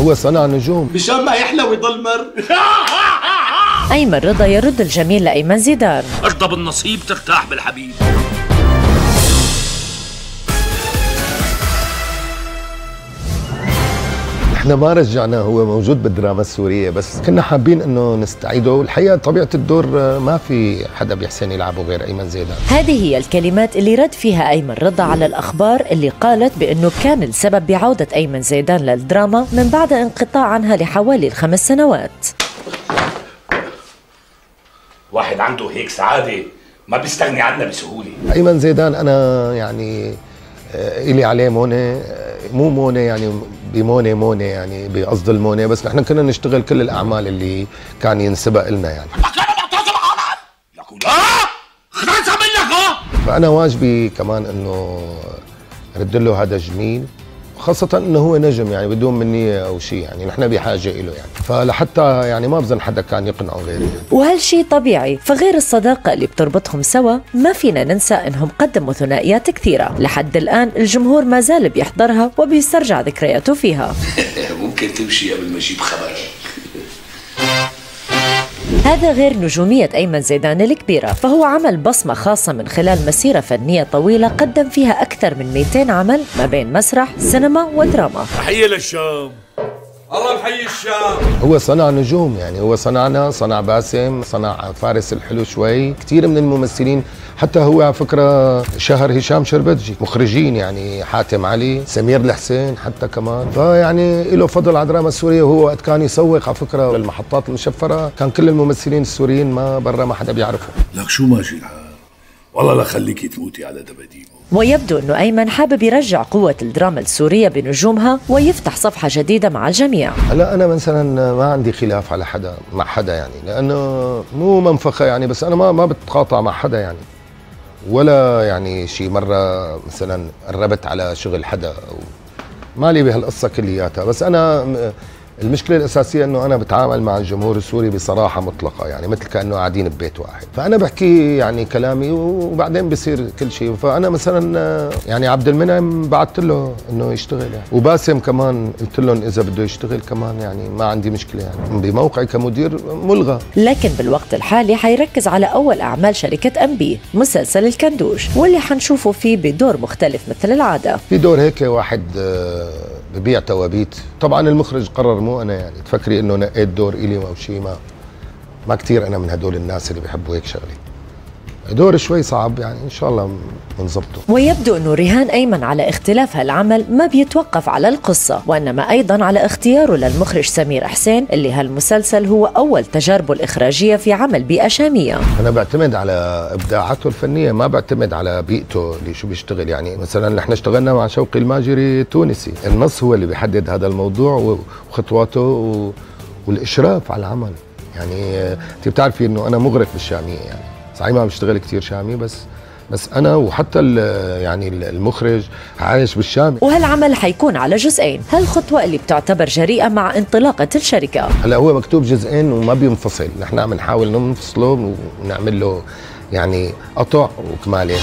هو صنع نجوم. مشان ما يحلى ويضل مر أيمن رضا يرد الجميل لأيمن زيدان. ارضى بالنصيب ترتاح بالحبيب. إحنا ما رجعناه هو موجود بالدراما السورية بس كنا حابين إنه نستعيده. والحقيقة طبيعة الدور آه، ما في حدا بيحسن يلعبه غير أيمن زيدان. هذه هي الكلمات اللي رد فيها أيمن رضا على الأخبار اللي قالت بأنه كان السبب بعودة أيمن زيدان للدراما من بعد انقطاع عنها لحوالي الخمس سنوات. واحد عنده هيك سعادة ما بيستغني عنها بسهولة. أيمن زيدان أنا يعني آه، إلي عليه مونة آه، مو مونة يعني بمونة مونة يعني بقصد المونة بس نحن كنا نشتغل كل الأعمال اللي كان ينسبق لنا يعني. فأنا واجبي كمان إنه رد له هذا جميل. خاصة إنه هو نجم يعني بدون مني أو شيء يعني نحن بحاجة له يعني. فلحتى يعني ما بظن حدا كان يقنعه غيري يعني. وهالشي طبيعي؟ فغير الصداقة اللي بتربطهم سوا ما فينا ننسى إنهم قدموا ثنائيات كثيرة. لحد الآن الجمهور ما زال بيحضرها وبيسترجع ذكرياته فيها. ممكن تمشي قبل ما أجيب خبر. هذا غير نجومية أيمن زيدان الكبيرة فهو عمل بصمة خاصة من خلال مسيرة فنية طويلة قدم فيها أكثر من 200 عمل ما بين مسرح سينما ودراما. تحية للشام. الله محيي الشام. هو صنع نجوم يعني هو صنعنا صنع باسم صنع فارس الحلو شوي. كثير من الممثلين حتى هو على فكرة شهر هشام شربتجي مخرجين يعني حاتم علي سمير الحسين حتى كمان. فيعني له فضل على الدراما السورية وهو وقت كان يسوق على فكرة للمحطات المشفرة. كان كل الممثلين السوريين ما برا ما حدا بيعرفه. لك شو ماشي الحال؟ والله لا خليكي تموتي على دباديبه ويبدو أنه أيمن حابب يرجع قوة الدراما السورية بنجومها ويفتح صفحة جديدة مع الجميع. هلا أنا مثلا ما عندي خلاف على حدا مع حدا يعني لأنه مو منفخة يعني بس أنا ما ما بتقاطع مع حدا يعني. ولا يعني شي مرة مثلا قربت على شغل حدا أو مالي بهالقصة كلياتها. بس أنا م- المشكلة الأساسية إنه أنا بتعامل مع الجمهور السوري بصراحة مطلقة يعني مثل كأنه قاعدين ببيت واحد. فأنا بحكي يعني كلامي وبعدين بصير كل شيء. فأنا مثلا يعني عبد المنعم بعثت له إنه يشتغل. يعني وباسم كمان قلت لهم إذا بده يشتغل كمان يعني ما عندي مشكلة يعني. بموقعي كمدير ملغى. لكن بالوقت الحالي حيركز على أول أعمال شركة أم بي مسلسل الكندوش واللي حنشوفه فيه بدور مختلف مثل العادة. في دور هيك واحد آه، ببيع توابيت. طبعا المخرج قرر مو أنا يعني. تفكري إنه نقيت دور إلي أو شيء ما ما كثير أنا من هدول الناس اللي بيحبوا هيك شغلة. دور شوي صعب يعني إن شاء الله بنظبطه. ويبدو أنه رهان أيمن على اختلاف هالعمل ما بيتوقف على القصة وإنما أيضا على اختياره للمخرج سمير حسين اللي هالمسلسل هو أول تجاربه الإخراجية في عمل بيئة شامية. أنا بعتمد على إبداعاته الفنية ما بعتمد على بيئته اللي شو بيشتغل. يعني مثلا نحن اشتغلنا مع شوقي الماجري تونسي النص هو اللي بيحدد هذا الموضوع وخطواته و... والإشراف على العمل. يعني آه، أنت بتعرفي إنه أنا مغرق بالشامية يعني. صحيح ما بشتغل كثير شامي بس بس أنا وحتى يعني المخرج عايش بالشامي. وهالعمل حيكون على جزئين هالخطوة اللي بتعتبر جريئة مع انطلاقة الشركة. هلا هو مكتوب جزئين وما بينفصل نحن عم نحاول ننفصله ونعمل له يعني قطع وكماله